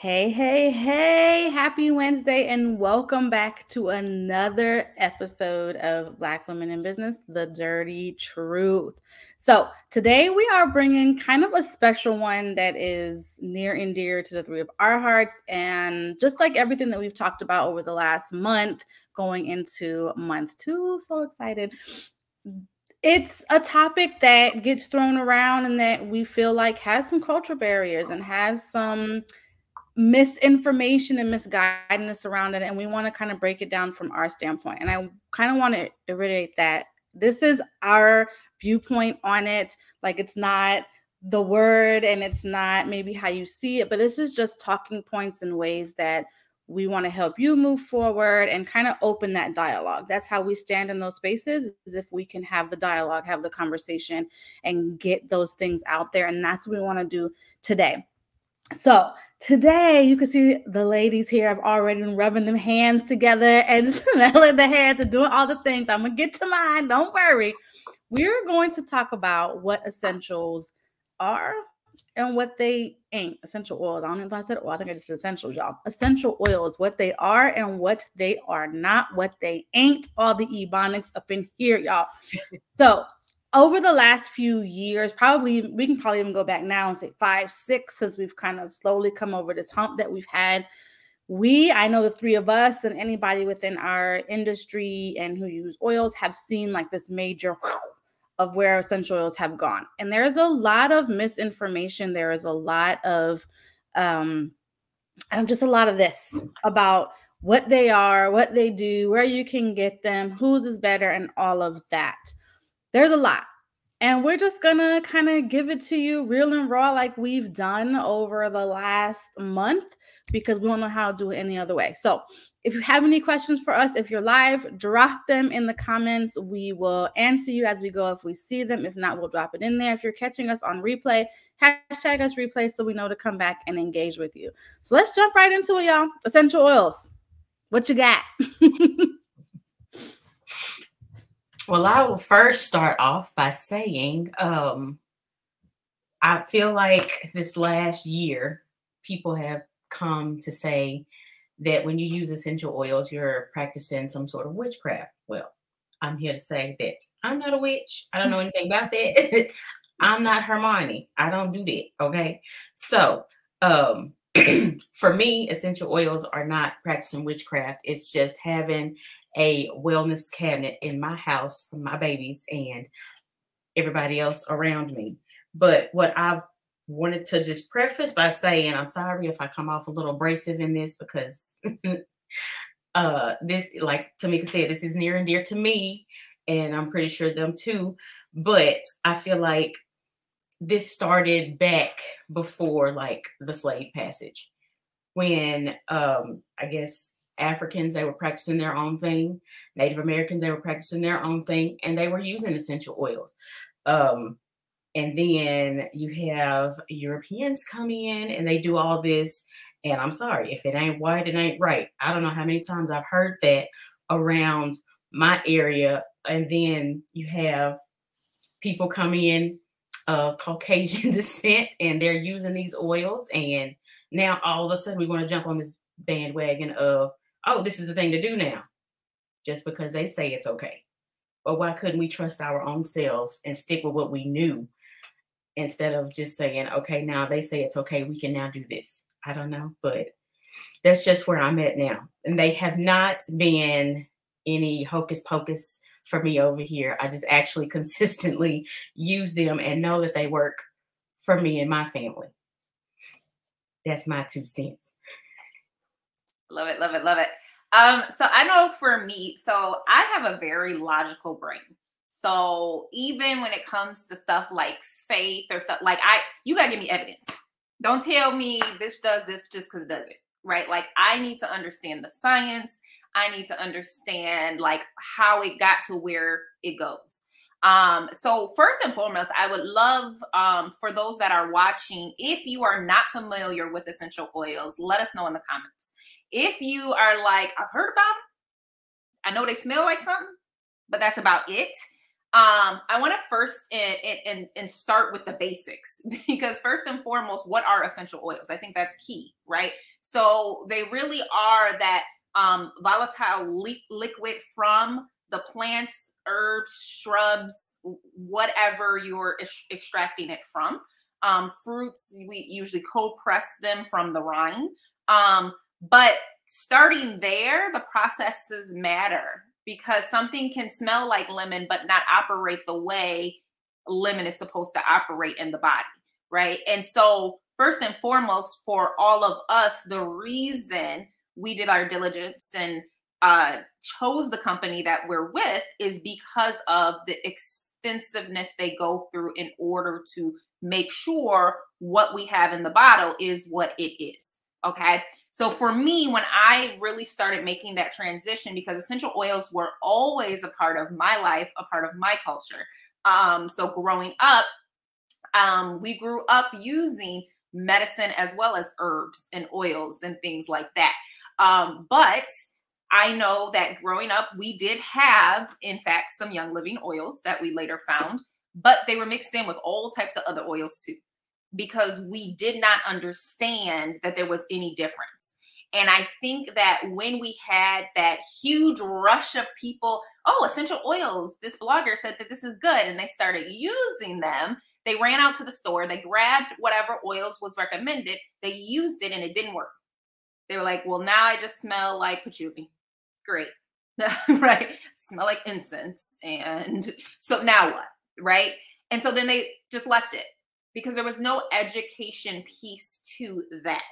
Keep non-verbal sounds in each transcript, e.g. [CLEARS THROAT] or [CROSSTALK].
Hey, hey, hey, happy Wednesday, and welcome back to another episode of Black Women in Business The Dirty Truth. So, today we are bringing kind of a special one that is near and dear to the three of our hearts. And just like everything that we've talked about over the last month, going into month two, so excited it's a topic that gets thrown around and that we feel like has some cultural barriers and has some misinformation and misguidance around it and we want to kind of break it down from our standpoint and i kind of want to reiterate that this is our viewpoint on it like it's not the word and it's not maybe how you see it but this is just talking points and ways that we want to help you move forward and kind of open that dialogue. That's how we stand in those spaces is if we can have the dialogue have the conversation and get those things out there and that's what we want to do today so today you can see the ladies here have already been rubbing them hands together and [LAUGHS] smelling the hands and doing all the things. I'm gonna get to mine, don't worry. We're going to talk about what essentials are and what they ain't. Essential oils. I don't know if I said oil. I think I just said essentials, y'all. Essential oils, what they are and what they are not, what they ain't. All the ebonics up in here, y'all. so over the last few years, probably we can probably even go back now and say five, six, since we've kind of slowly come over this hump that we've had. We, I know the three of us and anybody within our industry and who use oils have seen like this major of where essential oils have gone. And there's a lot of misinformation. There is a lot of um and just a lot of this about what they are, what they do, where you can get them, whose is better, and all of that there's a lot. And we're just gonna kind of give it to you real and raw, like we've done over the last month, because we don't know how to do it any other way. So, if you have any questions for us, if you're live, drop them in the comments. We will answer you as we go if we see them. If not, we'll drop it in there. If you're catching us on replay, hashtag us replay so we know to come back and engage with you. So, let's jump right into it, y'all. Essential oils. What you got? [LAUGHS] Well, I will first start off by saying um, I feel like this last year, people have come to say that when you use essential oils, you're practicing some sort of witchcraft. Well, I'm here to say that I'm not a witch. I don't know anything about that. [LAUGHS] I'm not Hermione. I don't do that. Okay. So, um, [CLEARS THROAT] for me, essential oils are not practicing witchcraft. It's just having a wellness cabinet in my house for my babies and everybody else around me. But what I've wanted to just preface by saying, I'm sorry if I come off a little abrasive in this because [LAUGHS] uh this, like Tameka said, this is near and dear to me, and I'm pretty sure them too. But I feel like this started back before like the slave passage when um i guess africans they were practicing their own thing native americans they were practicing their own thing and they were using essential oils um and then you have europeans come in and they do all this and i'm sorry if it ain't white it ain't right i don't know how many times i've heard that around my area and then you have people coming in of Caucasian [LAUGHS] descent and they're using these oils. And now all of a sudden we want to jump on this bandwagon of, oh, this is the thing to do now, just because they say it's okay. But why couldn't we trust our own selves and stick with what we knew instead of just saying, okay, now they say it's okay, we can now do this? I don't know, but that's just where I'm at now. And they have not been any hocus pocus for me over here. I just actually [LAUGHS] consistently use them and know that they work for me and my family. That's my two cents. Love it, love it, love it. Um, so I know for me, so I have a very logical brain. So even when it comes to stuff like faith or stuff like I, you gotta give me evidence. Don't tell me this does this just because it does it, right? Like I need to understand the science. I need to understand like how it got to where it goes. Um, so first and foremost, I would love um, for those that are watching, if you are not familiar with essential oils, let us know in the comments. If you are like, I've heard about them, I know they smell like something, but that's about it. Um, I want to first and, and, and start with the basics [LAUGHS] because first and foremost, what are essential oils? I think that's key, right? So they really are that um, volatile li- liquid from the plants, herbs, shrubs, whatever you're ex- extracting it from. Um, fruits, we usually cold press them from the rind. Um, but starting there, the processes matter because something can smell like lemon but not operate the way lemon is supposed to operate in the body, right? And so, first and foremost, for all of us, the reason we did our diligence and uh, chose the company that we're with is because of the extensiveness they go through in order to make sure what we have in the bottle is what it is. Okay. So for me, when I really started making that transition, because essential oils were always a part of my life, a part of my culture. Um, so growing up, um, we grew up using medicine as well as herbs and oils and things like that. Um, but I know that growing up, we did have, in fact, some young living oils that we later found, but they were mixed in with all types of other oils too because we did not understand that there was any difference. And I think that when we had that huge rush of people, oh, essential oils, this blogger said that this is good, and they started using them, they ran out to the store, they grabbed whatever oils was recommended, they used it, and it didn't work. They were like, well, now I just smell like patchouli. Great. [LAUGHS] right? Smell like incense. And [LAUGHS] so now what? Right. And so then they just left it because there was no education piece to that.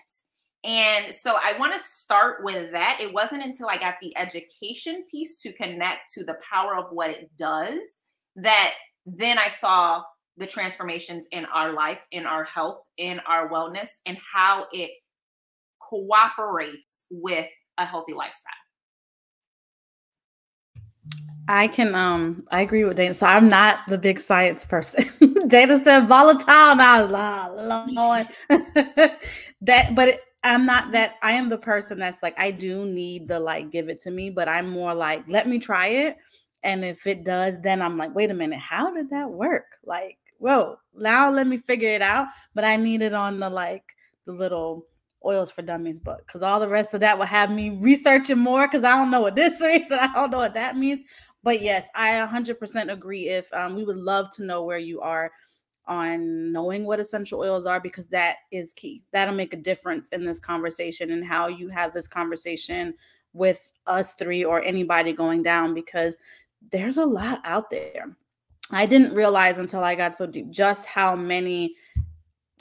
And so I want to start with that. It wasn't until I got the education piece to connect to the power of what it does that then I saw the transformations in our life, in our health, in our wellness, and how it cooperates with a healthy lifestyle. I can um I agree with Dayna. So I'm not the big science person. [LAUGHS] Dayna said volatile, was like, Lord. [LAUGHS] that but it, I'm not that I am the person that's like I do need the like give it to me, but I'm more like let me try it. And if it does, then I'm like, wait a minute, how did that work? Like, whoa, now let me figure it out. But I need it on the like the little oils for dummies book because all the rest of that will have me researching more because I don't know what this [LAUGHS] means and I don't know what that means. But yes, I 100% agree. If um, we would love to know where you are on knowing what essential oils are because that is key. That'll make a difference in this conversation and how you have this conversation with us three or anybody going down because there's a lot out there. I didn't realize until I got so deep just how many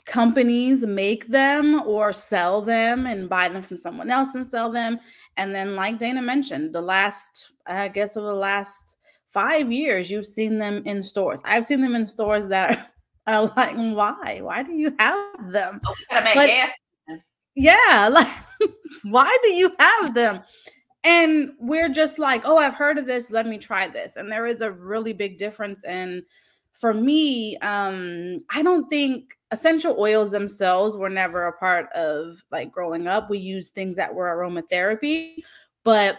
companies make them or sell them and buy them from someone else and sell them. And then, like Dayna mentioned, the last, I guess, of the last five years, you've seen them in stores. I've seen them in stores that are, [LAUGHS] are like, why? Why do you have them? Oh, but. Yeah, [LAUGHS] like, why do you have them? And we're just like, oh, I've heard of this. Let me try this. And there is a really big difference in for me, um, I don't think essential oils themselves were never a part of like growing up. We used things that were aromatherapy, but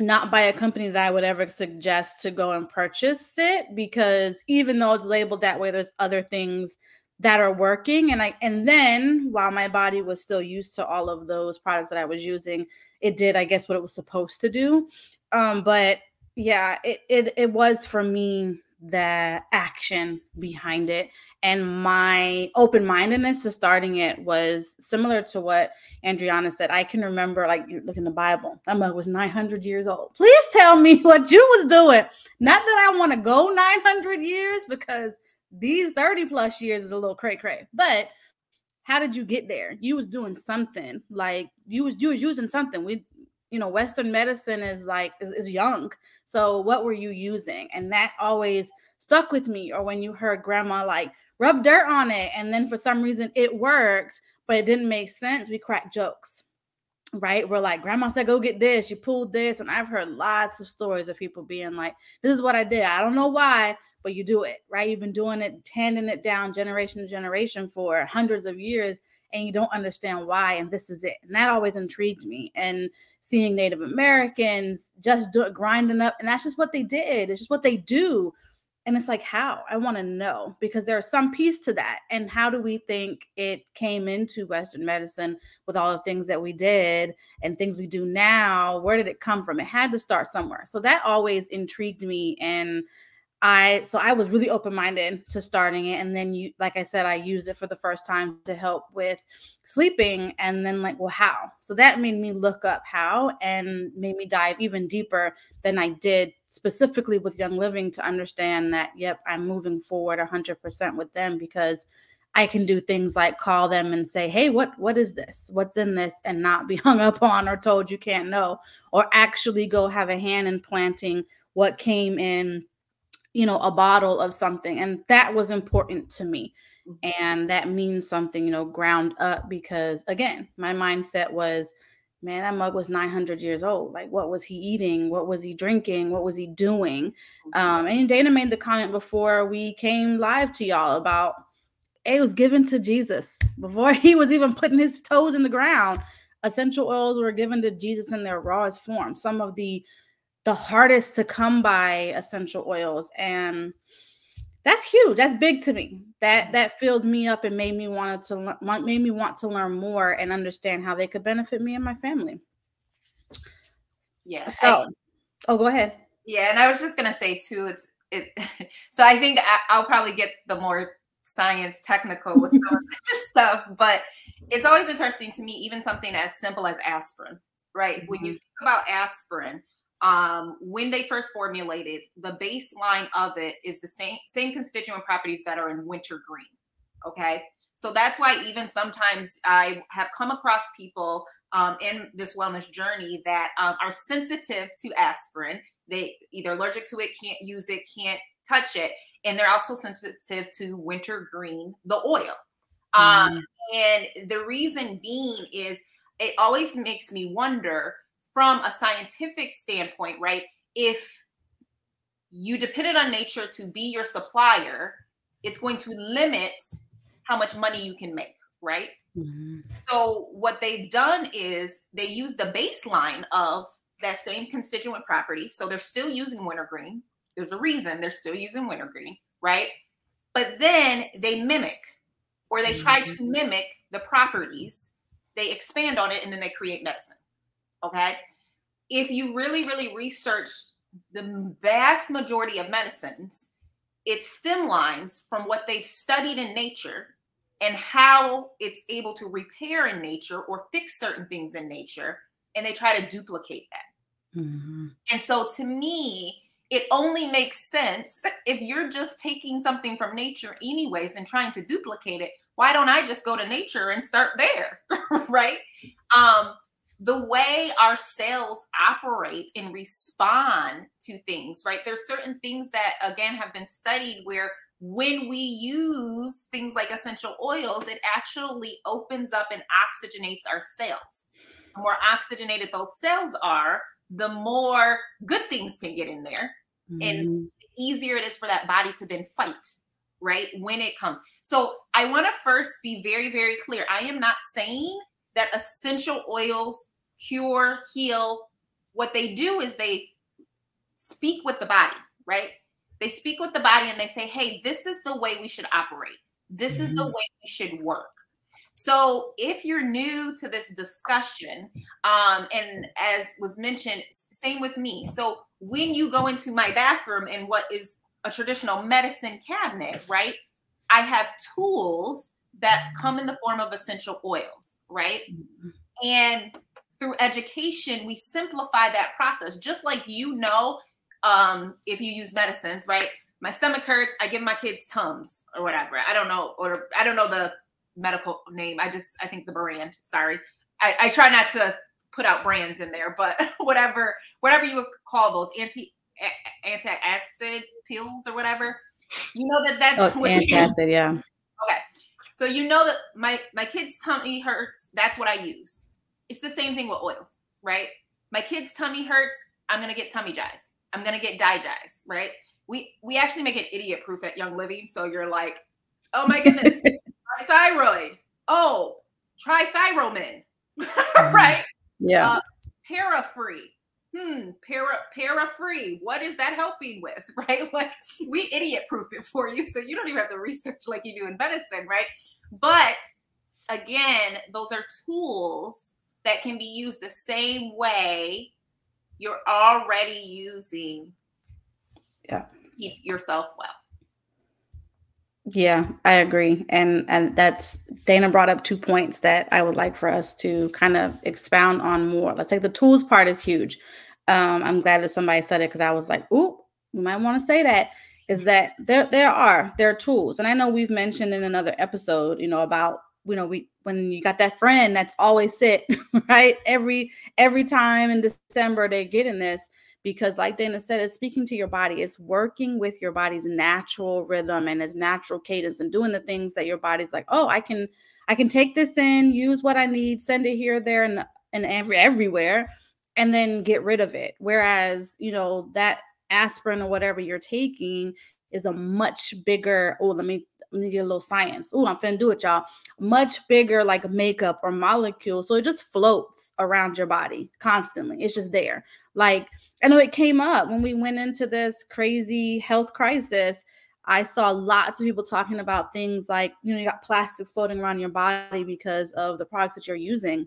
not by a company that I would ever suggest to go and purchase it because even though it's labeled that way, there's other things that are working. And I and then while my body was still used to all of those products that I was using, it did, I guess, what it was supposed to do. Um, but yeah, it it it was for me the action behind it. And my open-mindedness to starting it was similar to what andriana said. I can remember like you look in the bible i was 900 years old. Please tell me [LAUGHS] what you was doing. Not that i want to go 900 years because these 30 plus years is a little cray cray but how did you get there? You was doing something like you was you was using something. We you know western medicine is like is, is, young. So what were you using? And that always stuck with me or when you heard grandma like rub dirt on it and then for some reason it worked but it didn't make sense. We crack jokes right? We're like grandma said go get this. You pulled this. And i've heard lots of stories of people being like this is what i did. I don't know why but you do it right? You've been doing it handing it down generation to generation for hundreds of years and you don't understand why and this is it and that always intrigued me and seeing native americans just do grinding up and that's just what they did it's just what they do And it's like, how? I want to know because there's some piece to that. And how do we think it came into Western medicine with all the things that we did and things we do now? Where did it come from? It had to start somewhere. So that always intrigued me. And I so I was really open minded to starting it, and then you, like I said, I used it for the first time to help with sleeping, and then like, well, how? So that made me look up how, and made me dive even deeper than I did specifically with Young Living to understand that, yep, I'm moving forward 100% with them because I can do things like call them and say, "Hey, what what is this? What's in this?" and not be [LAUGHS] hung up on or told you can't know, or actually go have a hand in planting what came in you know, a bottle of something. And that was important to me. Mm-hmm. And that means something, you know, ground up because again, my mindset was, man, that mug was 900 years old. Like, what was he eating? What was he drinking? What was he doing? Mm-hmm. Um, and Dayna made the comment before we came live to y'all about it was given to Jesus before [LAUGHS] he was even putting his toes in the ground. Essential oils were given to Jesus in their rawest form. Some of the the hardest to come by essential oils. And that's huge. That's big to me. That that fills me up and made me want to made me want to learn more and understand how they could benefit me and my family. Yeah so I, oh go ahead. Yeah and i was just gonna say too it's it [LAUGHS] so i think I, will probably get the more science technical with some of [LAUGHS] this stuff but it's always interesting to me even something as simple as aspirin right? Mm-hmm. when you mm-hmm. think about aspirin um, when they first formulated, the baseline of it is the same same constituent properties that are in wintergreen. Okay, so that's why even sometimes I have come across people um, in this wellness journey that um, are sensitive to aspirin. They either allergic to it, can't use it, can't touch it, and they're also sensitive to wintergreen, the oil. Um, mm. And the reason being is it always makes me wonder from a scientific standpoint, right? If you depended on nature to be your supplier, it's going to limit how much money you can make, right? Mm-hmm. So what they've done is they use the baseline of that same constituent property. So they're still using wintergreen. There's a reason they're still using wintergreen, right? But then they mimic or they try to mm-hmm. mimic the properties. They expand on it and then they create medicine. Okay. If you really, really research the vast majority of medicines, it's stem lines from what they've studied in nature and how it's able to repair in nature or fix certain things in nature. And they try to duplicate that. Mm-hmm. And so to me, it only makes sense [LAUGHS] if you're just taking something from nature, anyways, and trying to duplicate it. Why don't I just go to nature and start there? [LAUGHS] right. Um, the way our cells operate and respond to things, right? There's certain things that, again, have been studied where when we use things like essential oils, it actually opens up and oxygenates our cells. The more oxygenated those cells are, the more good things can get in there. Mm-hmm. And the easier it is for that body to then fight, right? When it comes. So I want to first be very, very clear. I am not saying that essential oils cure, heal. What they do is they speak with the body, right? They speak with the body and they say, hey, this is the way we should operate. This mm-hmm. is the mm-hmm. way we should work. So if you're new to this discussion, um, and as was mentioned, same with me. So when you go into my bathroom in what is a traditional medicine cabinet, right? I have tools that come in the form of essential oils, right? Mm-hmm. And through education, we simplify that process. Just like you know, um, if you use medicines, right? My stomach hurts, I give my kids Tums or whatever. I don't know, or I don't know the medical name. I just I think the brand. Sorry, I, I try not to put out brands in there, but [LAUGHS] whatever whatever you would call those anti anti acid pills or whatever. You know that that's oh, [LAUGHS] antacid, yeah. So you know that my my kid's tummy hurts. That's what I use. It's the same thing with oils, right? My kid's tummy hurts. I'm gonna get tummy jize. I'm gonna get DiGize, right? We we actually make it idiot proof at Young Living. So you're like, oh my goodness, my [LAUGHS] thyroid. Oh, try thyromin, [LAUGHS] right? Yeah. Uh, ParaFree. Hmm, para para free. What is that helping with? [LAUGHS] Right? Like we idiot proof it for you. So you don't even have to research like you do in medicine, right? But again, those are tools that can be used the same way you're already using yeah keep yourself well yeah i agree and and that's dayna brought up two points that i would like for us to kind of expound on more. Let's take the tools part is huge. Um i'm glad that somebody said it because i was like ooh you might want to say that is that there there are there are tools and i know we've mentioned in another episode you know about you know we when you got that friend that's always sick [LAUGHS] right? Every every time in december they get in this because like dayna said it's speaking to your body it's working with your body's natural rhythm and its natural cadence and doing the things that your body's like oh i can i can take this in use what i need send it here there and and every everywhere and then get rid of it. Whereas you know that aspirin or whatever you're taking is a much bigger oh let me let me get a little science. Oh, I'm finna do it, y'all. Much bigger like makeup or molecule. So it just floats around your body constantly. It's just there. Like, I know it came up when we went into this crazy health crisis. I saw lots of people talking about things like, you know, you got plastics floating around your body because of the products that you're using.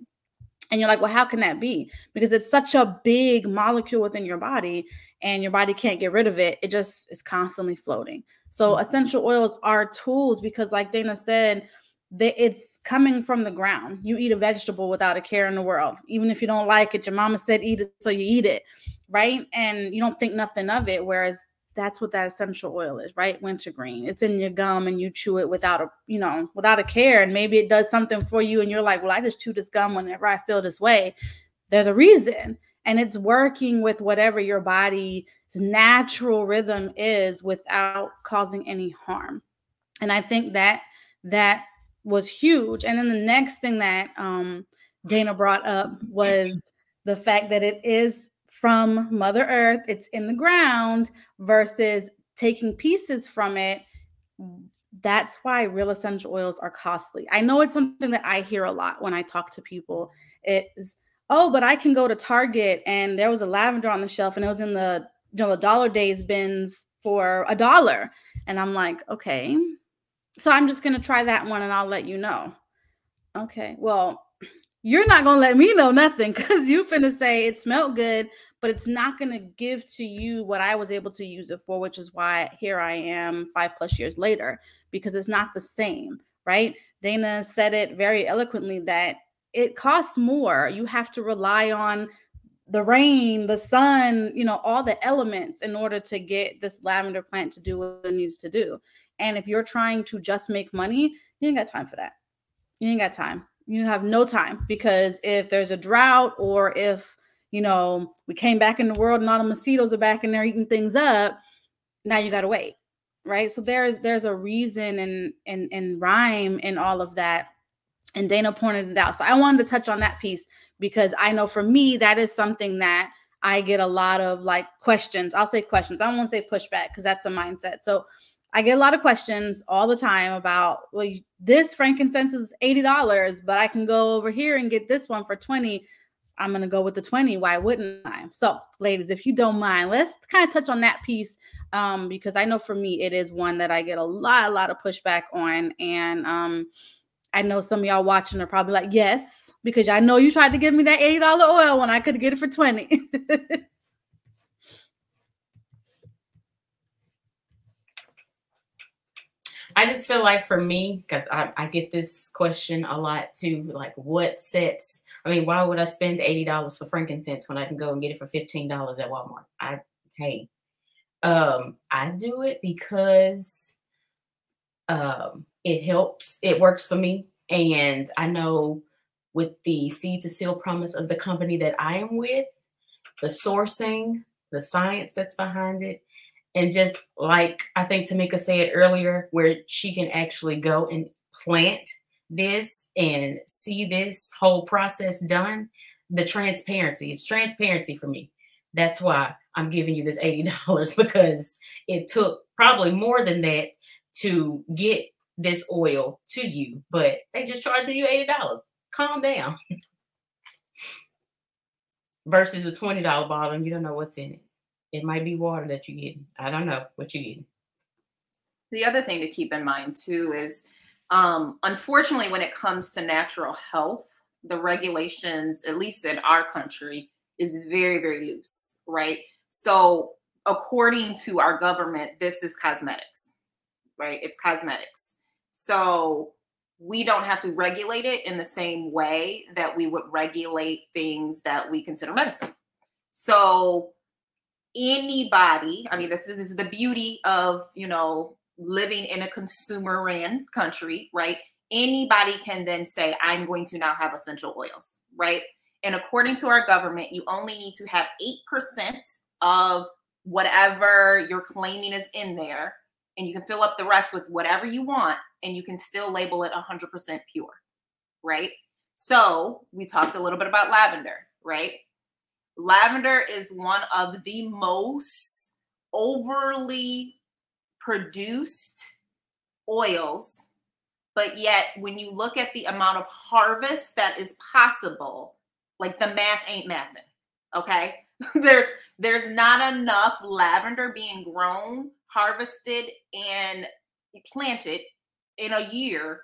And you're like, well, how can that be? Because it's such a big molecule within your body and your body can't get rid of it. It just is constantly floating. So mm. essential oils are tools because, like Dayna said, they, it's coming from the ground. You eat a vegetable without a care in the world. Even if you don't like it, your mama said eat it, so you eat it, right? And you don't think nothing of it. Whereas that's what that essential oil is, right? Wintergreen. It's in your gum and you chew it without a, you know, without a care. And maybe it does something for you and you're like, well, I just chew this gum whenever I feel this way. There's a reason and it's working with whatever your body's natural rhythm is without causing any harm. And i think that that was huge. And then the next thing that um, dayna brought up was the fact that it is from mother earth it's in the ground versus taking pieces from it. That's why real essential oils are costly. I know it's something that i hear a lot when i talk to people it's oh, but I can go to Target and there was a lavender on the shelf and it was in the you know the dollar days bins for a dollar. And I'm like, okay. So I'm just gonna try that one and I'll let you know. Okay, well, you're not gonna let me know nothing because you finna say it smelled good, but it's not gonna give to you what I was able to use it for, which is why here I am five plus years later, because it's not the same, right? Dayna said it very eloquently that it costs more. You have to rely on the rain, the sun, you know, all the elements in order to get this lavender plant to do what it needs to do. And if you're trying to just make money, you ain't got time for that. You ain't got time. You have no time because if there's a drought or if, you know, we came back in the world and all the mosquitoes are back in there eating things up, now you got to wait. Right. So there's there's a reason and and and rhyme in all of that and Dayna pointed it out. So I wanted to touch on that piece because I know for me, that is something that I get a lot of like questions. I'll say questions. I won't say pushback because that's a mindset. So I get a lot of questions all the time about, well, this frankincense is $80, but I can go over here and get this one for 20. I'm going to go with the 20. Why wouldn't I? So, ladies, if you don't mind, let's kind of touch on that piece um, because I know for me, it is one that I get a lot, a lot of pushback on. And, um, I know some of y'all watching are probably like, yes, because I know you tried to give me that $80 oil when I could get it for 20. [LAUGHS] I just feel like for me, because I, I, get this question a lot too, like what sets, I mean, why would I spend $80 for frankincense when I can go and get it for $15 at Walmart? I, hey, um, I do it because um, it helps. It works for me. And I know with the seed to seal promise of the company that I am with, the sourcing, the science that's behind it, and just like I think Tameka said earlier, where she can actually go and plant this and see this whole process done, the transparency. It's transparency for me. That's why I'm giving you this $80 [LAUGHS] because it took probably more than that to get this oil to you, but they just charging you $80. Calm down. [LAUGHS] versus a $20 bottle and you don't know what's in it. It might be water that you're getting. I don't know what you're getting. The other thing to keep in mind too is um, unfortunately, when it comes to natural health, the regulations, at least in our country, is very, very loose, right? So, according to our government, this is cosmetics, right? It's cosmetics. So, we don't have to regulate it in the same way that we would regulate things that we consider medicine. So, anybody, I mean, this, this is the beauty of, you know, living in a consumer ran country, right? Anybody can then say, I'm going to now have essential oils, right? And according to our government, you only need to have 8% of whatever you're claiming is in there. And you can fill up the rest with whatever you want, and you can still label it 100% pure, right? So we talked a little bit about lavender, right? Lavender is one of the most overly produced oils, but yet when you look at the amount of harvest that is possible, like the math ain't mathing. Okay. [LAUGHS] there's there's not enough lavender being grown, harvested, and planted in a year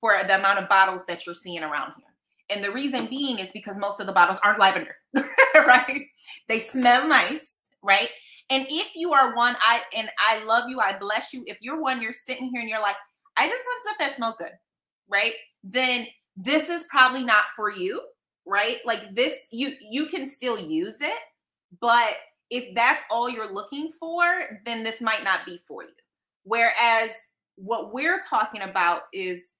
for the amount of bottles that you're seeing around here. And the reason being is because most of the bottles aren't lavender, [LAUGHS] right? They smell nice, right? And if you are one, I and I love you, I bless you. If you're one, you're sitting here and you're like, I just want stuff that smells good, right? Then this is probably not for you, right? Like this, you you can still use it, but if that's all you're looking for, then this might not be for you. Whereas what we're talking about is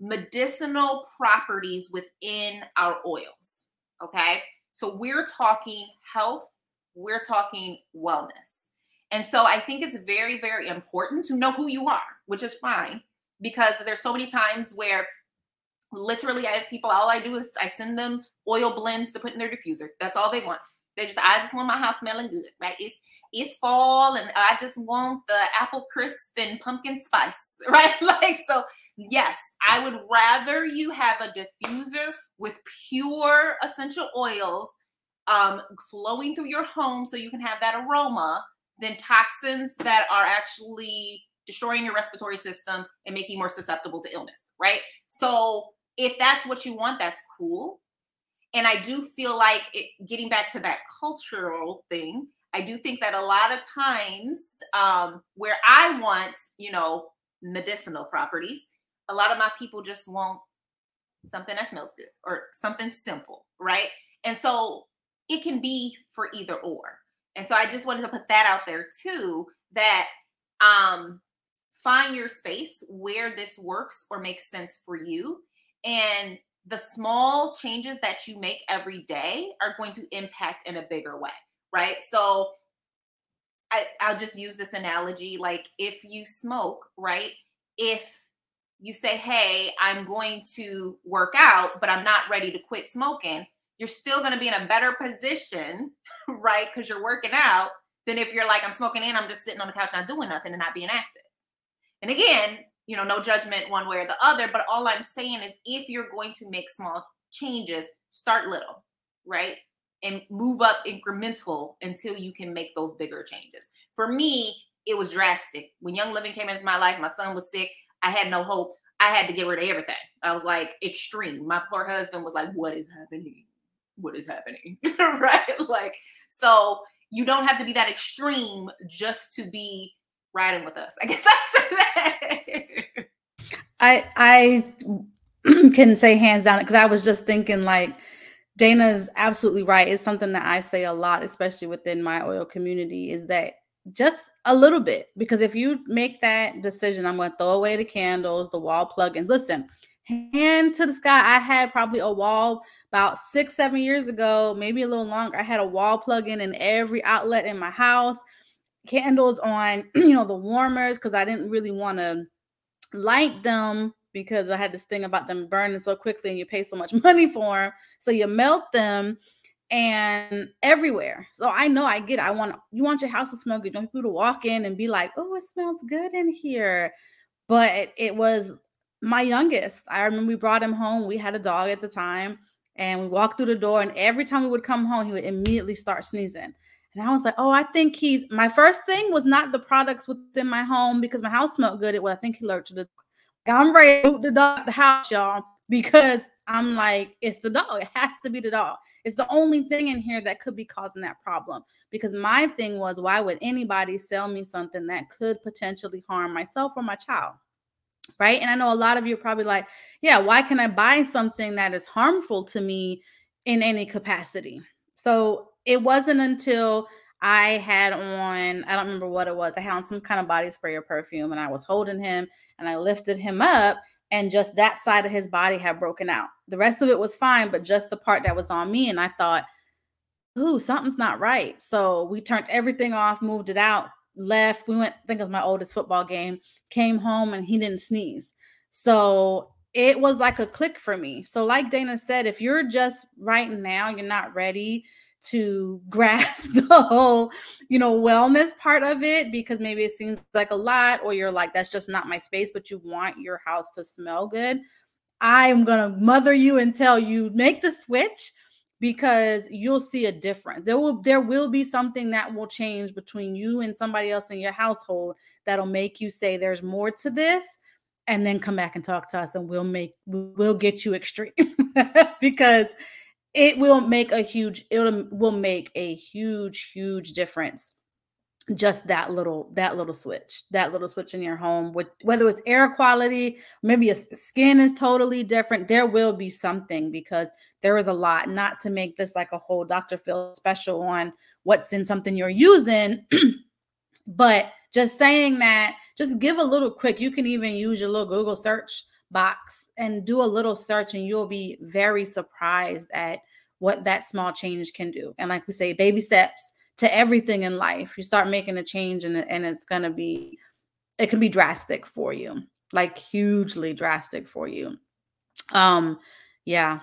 medicinal properties within our oils. Okay. So we're talking health we're talking wellness. And so I think it's very, very important to know who you are, which is fine because there's so many times where literally I have people, all I do is I send them oil blends to put in their diffuser. That's all they want. They just, I just want my house smelling good, right? It's it's fall and I just want the apple crisp and pumpkin spice, [LAUGHS] right? Like, so yes, I would rather you have a diffuser with pure essential oils um, flowing through your home so you can have that aroma than toxins that are actually destroying your respiratory system and making you more susceptible to illness, right? So if that's what you want, that's cool. And I do feel like it, getting back to that cultural thing, I do think that a lot of times um, where I want, you know, medicinal properties, a lot of my people just want something that smells good or something simple, right? And so it can be for either or. And so I just wanted to put that out there too that um find your space where this works or makes sense for you and the small changes that you make every day are going to impact in a bigger way, right? So I, I'll just use this analogy like if you smoke, right? If you say, Hey, I'm going to work out, but I'm not ready to quit smoking, you're still going to be in a better position, [LAUGHS] right? Because you're working out than if you're like, I'm smoking in, I'm just sitting on the couch not doing nothing and not being active. And again, you know, no judgment one way or the other, but all I'm saying is if you're going to make small changes, start little, right? And move up incremental until you can make those bigger changes. For me, it was drastic. When Young Living came into my life, my son was sick. I had no hope. I had to get rid of everything. I was like extreme. My poor husband was like, What is happening? what is happening, [LAUGHS] right? Like, so you don't have to be that extreme just to be riding with us. [LAUGHS] I guess I said that. I I [CLEARS THROAT] can say hands down because I was just thinking like Dayna's absolutely right. It's something that I say a lot, especially within my oil community, is that just a little bit. Because if you make that decision, I'm going to throw away the candles, the wall plugins. Listen, hand to the sky. I had probably a wall about six, seven years ago, maybe a little longer. I had a wall plug-in in every outlet in my house, candles on, [CLEARS THROAT] you know, the warmers because I didn't really want to light them because I had this thing about them burning so quickly and you pay so much [LAUGHS] money for them. So you melt them and everywhere. So I know I get it. I want you want your house to smell good. You want people to walk in and be like, oh, it smells good in here. But it was my youngest. I remember we brought him home. We had a dog at the time, and we walked through the door. And every time we would come home, he would immediately start sneezing. And I was like, oh, I think he's my first thing was not the products within my home because my house smelled good. It was I think he lurked to the I'm ready to boot the dog the house, y'all, because I'm like, it's the dog. It has to be the dog. It's the only thing in here that could be causing that problem. Because my thing was, why would anybody sell me something that could potentially harm myself or my child? Right. And I know a lot of you are probably like, yeah, why can I buy something that is harmful to me in any capacity? So it wasn't until I had on, I don't remember what it was. I had on some kind of body spray or perfume, and I was holding him and I lifted him up, and just that side of his body had broken out. The rest of it was fine, but just the part that was on me. And I thought, ooh, something's not right. So we turned everything off, moved it out, left. We went, I think it was my oldest football game, came home, and he didn't sneeze. So it was like a click for me. So, like Dayna said, if you're just right now, you're not ready to grasp [LAUGHS] the whole, you know, wellness part of it because maybe it seems like a lot, or you're like, that's just not my space, but you want your house to smell good. I am going to mother you and tell you make the switch because you'll see a difference. There will there will be something that will change between you and somebody else in your household that'll make you say there's more to this and then come back and talk to us and we'll make we'll get you extreme [LAUGHS] because it will make a huge it will make a huge huge difference. Just that little that little switch that little switch in your home with whether it's air quality maybe your skin is totally different. There will be something because there is a lot not to make this like a whole dr phil special on what's in something you're using [CLEARS THROAT] but just saying that just give a little quick you can even use your little google search box and do a little search and you'll be very surprised at what that small change can do. And like we say, baby steps to everything in life. You start making a change and, and it's going to be, it can be drastic for you, like hugely drastic for you. Um, yeah,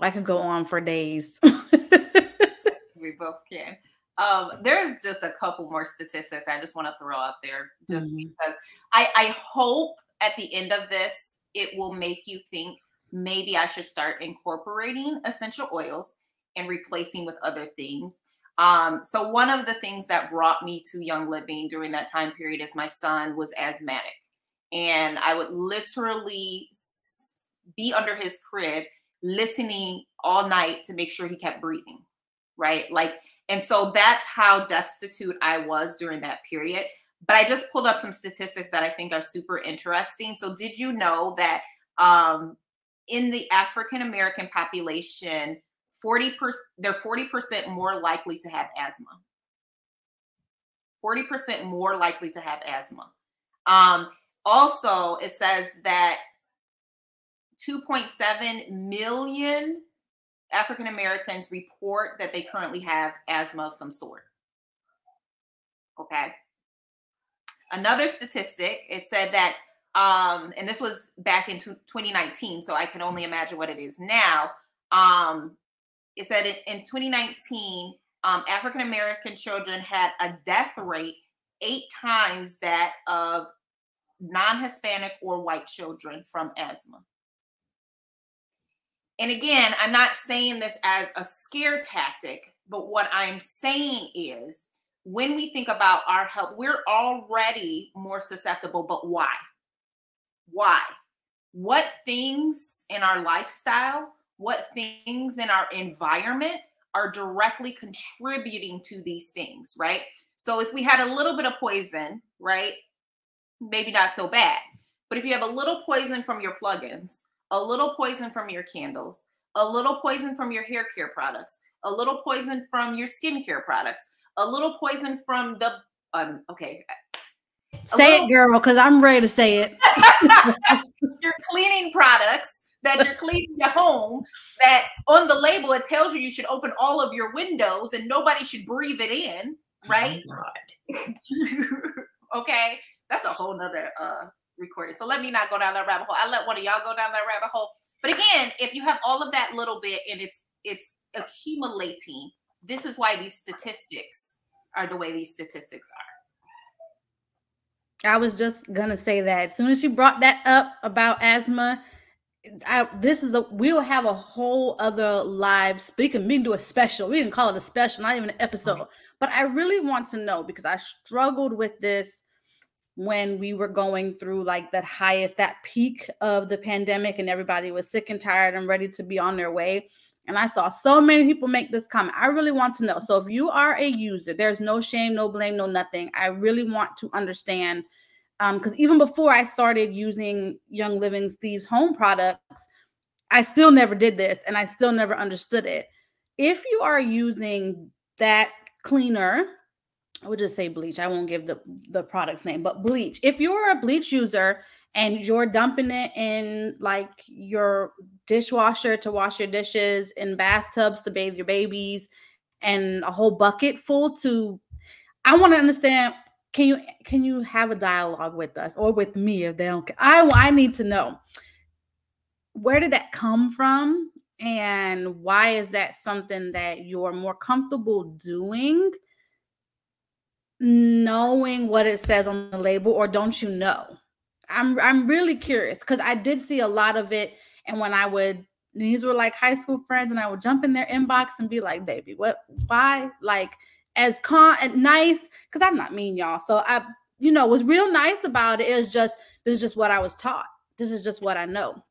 I could go on for days. [LAUGHS] we both can. Um, there's just a couple more statistics I just want to throw out there just mm-hmm. because I, I hope at the end of this it will make you think maybe I should start incorporating essential oils and replacing with other things. Um, so one of the things that brought me to Young Living during that time period is my son was asthmatic, and I would literally be under his crib listening all night to make sure he kept breathing, right? Like, and so that's how destitute I was during that period. But I just pulled up some statistics that I think are super interesting. So, did you know that um, in the African American population, 40% they're 40% more likely to have asthma. 40% more likely to have asthma. Um, also, it says that 2.7 million African Americans report that they currently have asthma of some sort. Okay. Another statistic, it said that, um, and this was back in 2019, so I can only imagine what it is now. Um, it said in 2019, um, African American children had a death rate eight times that of non Hispanic or white children from asthma. And again, I'm not saying this as a scare tactic, but what I'm saying is when we think about our health, we're already more susceptible, but why? Why? What things in our lifestyle, what things in our environment are directly contributing to these things, right? So if we had a little bit of poison, right? Maybe not so bad. But if you have a little poison from your plugins, a little poison from your candles, a little poison from your hair care products, a little poison from your skincare products, a little poison from the um okay. Say little, it girl because i'm ready to say it. [LAUGHS] Your cleaning products that you're cleaning your home that on the label it tells you you should open all of your windows and nobody should breathe it in right? Oh [LAUGHS] okay that's a whole nother uh recording. So let me not go down that rabbit hole. I let one of y'all go down that rabbit hole. But again if you have all of that little bit and it's it's accumulating this is why these statistics are the way these statistics are. I was just gonna say that as soon as you brought that up about asthma, I, this is a we'll have a whole other live speaking. We can do a special. We can call it a special, not even an episode. But I really want to know because I struggled with this when we were going through like that highest, that peak of the pandemic, and everybody was sick and tired and ready to be on their way. And I saw so many people make this comment. I really want to know. So if you are a user, there's no shame, no blame, no nothing. I really want to understand because um, even before I started using Young Living's Thieves home products, I still never did this and I still never understood it. If you are using that cleaner, I would just say bleach. I won't give the, the product's name, but bleach. If you're a bleach user and you're dumping it in like your dishwasher to wash your dishes, in bathtubs to bathe your babies, and a whole bucket full to, I want to understand can you can you have a dialogue with us or with me if they don't i i need to know. Where did that come from and why is that something that you're more comfortable doing knowing what it says on the label or don't you know i'm i'm really curious because i did see a lot of it and when i would these were like high school friends and i would jump in their inbox and be like baby what why like as con and nice because I'm not mean, y'all. So I, you know, was real nice about it. It was just this is just what I was taught. This is just what I know.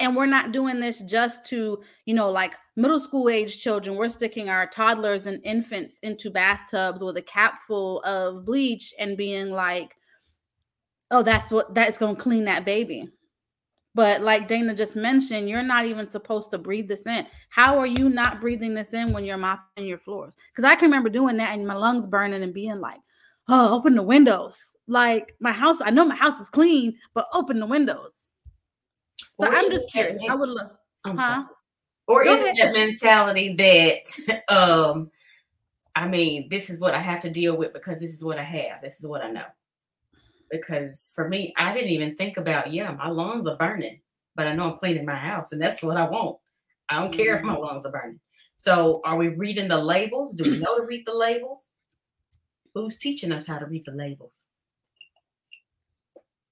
And we're not doing this just to, you know, like middle school age children. We're sticking our toddlers and infants into bathtubs with a cap full of bleach and being like, oh, that's what that's going to clean that baby. But like Dayna just mentioned, you're not even supposed to breathe this in. How are you not breathing this in when you're mopping your floors? Because I can remember doing that and my lungs burning and being like, oh, open the windows. Like my house, I know my house is clean, but open the windows. So or I'm just curious. I would love, huh? Or Go is ahead. it that mentality that um I mean, this is what I have to deal with because this is what I have. This is what I know because for me, I didn't even think about, yeah, my lungs are burning, but I know I'm cleaning my house and that's what I want. I don't care if my mm-hmm. lungs are burning. So are we reading the labels? Do we [CLEARS THROAT] know to read the labels? Who's teaching us how to read the labels?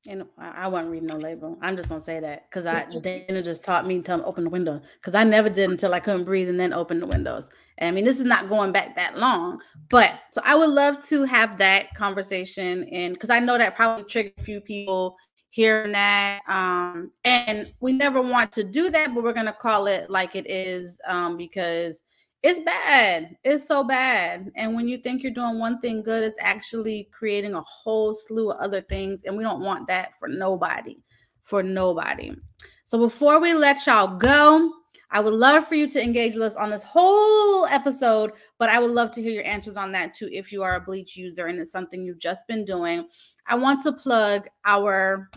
And I wasn't reading no label. I'm just gonna say that because I Dayna just taught me to open the window because I never did until I couldn't breathe and then open the windows. And I mean, this is not going back that long, but so I would love to have that conversation and because I know that probably triggered a few people hearing that. Um, and we never want to do that, but we're gonna call it like it is um, because it's bad. It's so bad. And when you think you're doing one thing good, it's actually creating a whole slew of other things. And we don't want that for nobody. For nobody. So before we let y'all go, I would love for you to engage with us on this whole episode, but I would love to hear your answers on that too if you are a bleach user and it's something you've just been doing. I want to plug our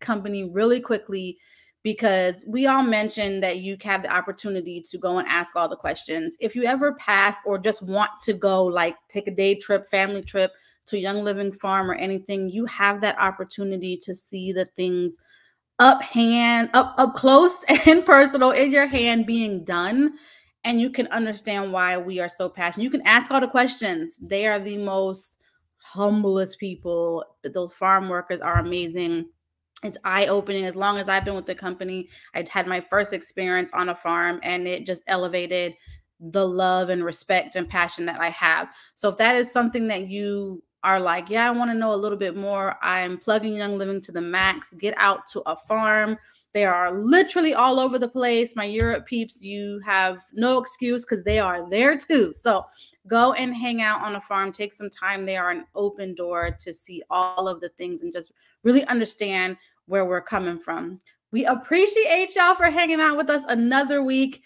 company really quickly because we all mentioned that you have the opportunity to go and ask all the questions. If you ever pass or just want to go, like take a day trip, family trip to Young Living Farm or anything, you have that opportunity to see the things up hand, up up close [LAUGHS] and personal in your hand being done. And you can understand why we are so passionate. You can ask all the questions. They are the most humblest people. Those farm workers are amazing it's eye opening. As long as I've been with the company, I had my first experience on a farm and it just elevated the love and respect and passion that I have. So if that is something that you are like, yeah, I want to know a little bit more, I'm plugging Young Living to the max. Get out to a farm. They are literally all over the place. My Europe peeps, you have no excuse because they are there too. So go and hang out on a farm, take some time. They are an open door to see all of the things and just really understand where we're coming from. We appreciate y'all for hanging out with us another week,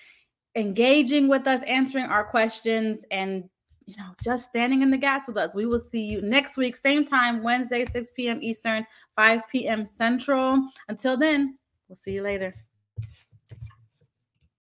engaging with us, answering our questions, and you know, just standing in the gaps with us. We will see you next week, same time, Wednesday, 6 p.m. Eastern, 5 p.m. Central. Until then, we'll see you later.